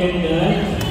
Michael Glad,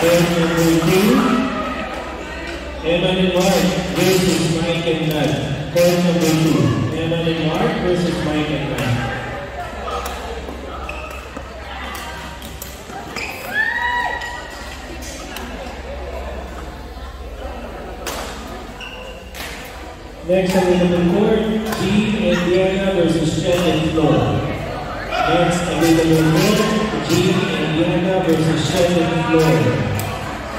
Then number two, Emmanuel Mark versus Mike and Glad. Court number Emmanuel Mark versus Mike. Next available court, G and Diana versus Chen and Flo. Next available court, G and Diana versus Chen and Flo.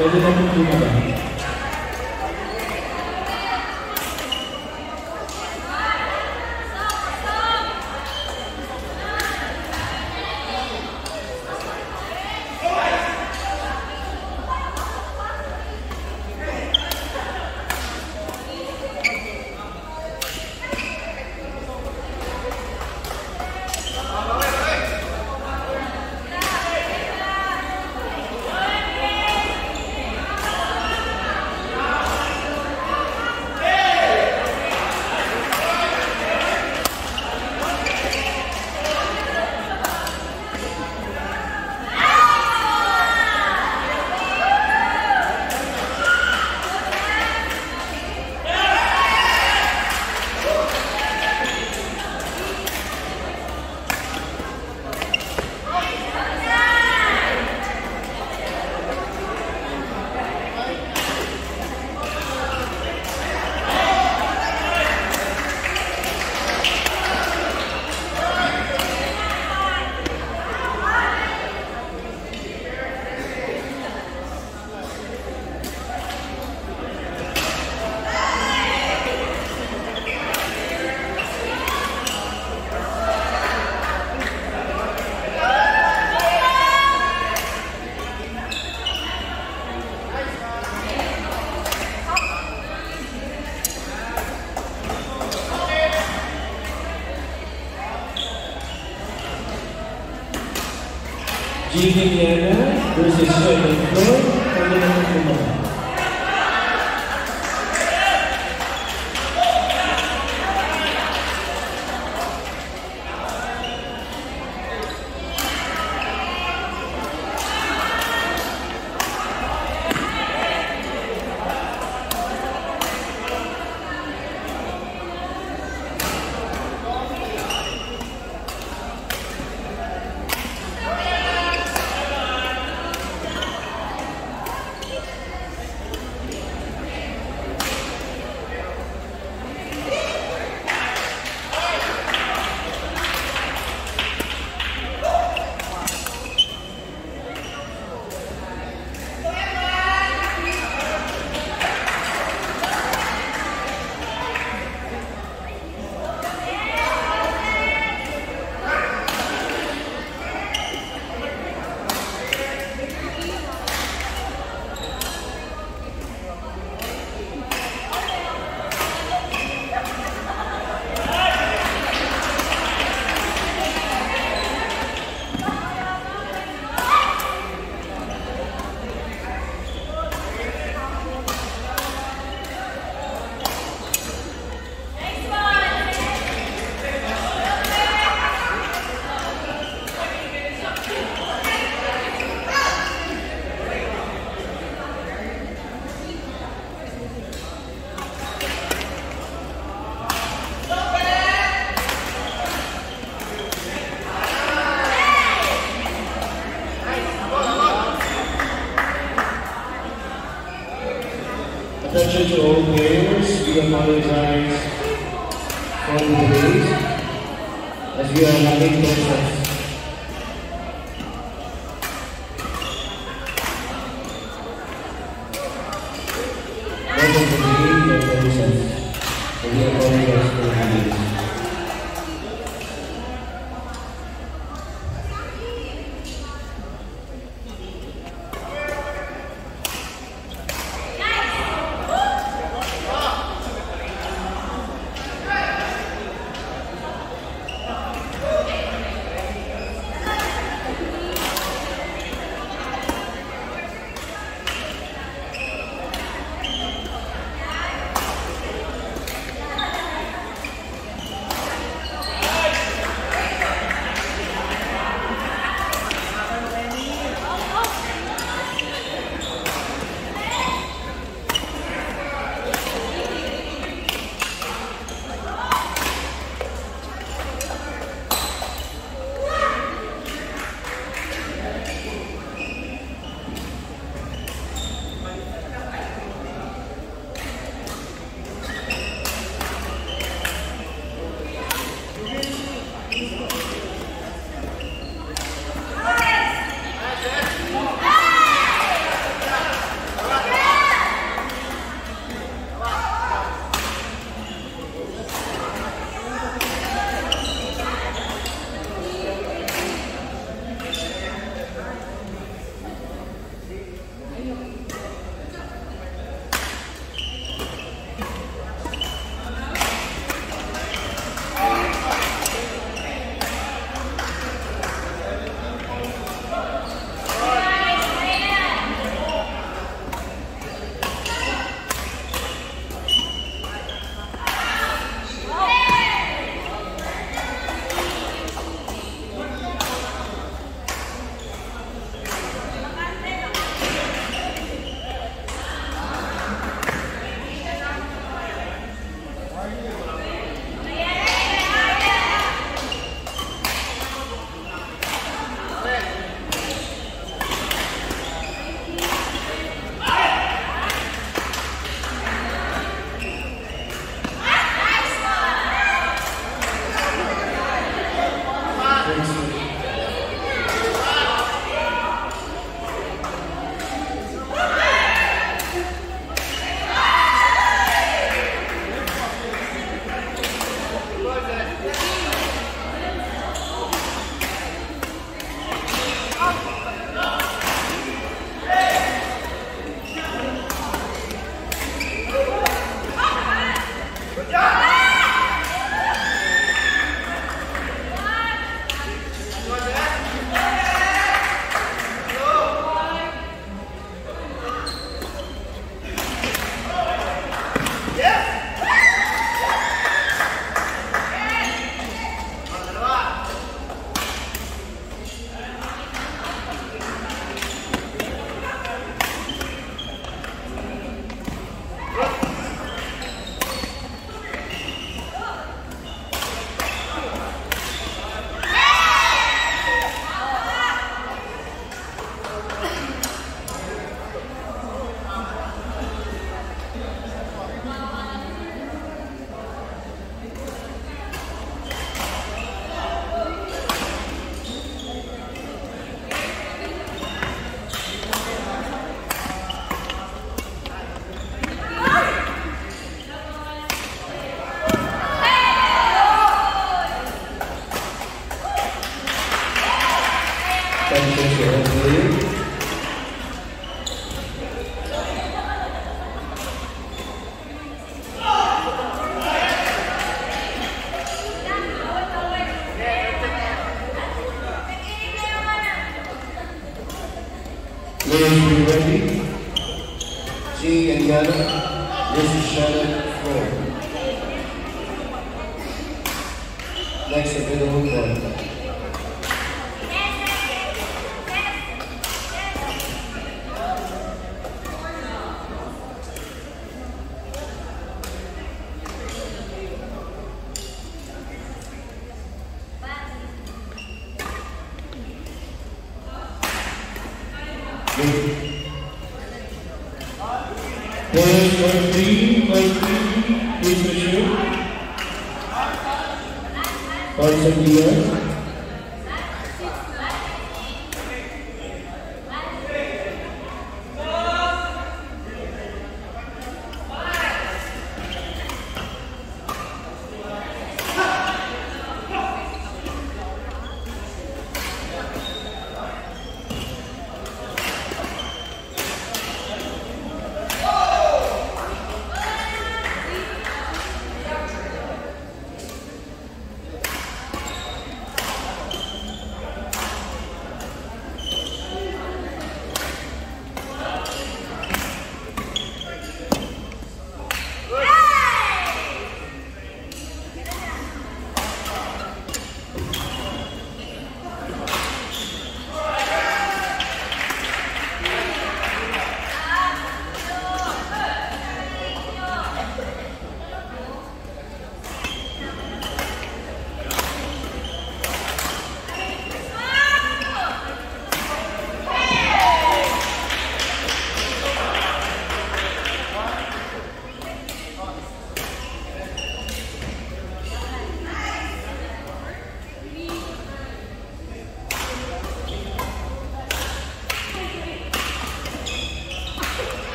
Pwede lumabas. G. Viviana versus Sheldon Flo. Pwede na po lumabas. Attention to all players, we apologize for the delays as we are having questions. Of the.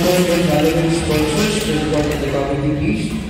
Najgorszej Galerii Społecznej, Dokładnie Dekawy Wikiść.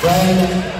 Brian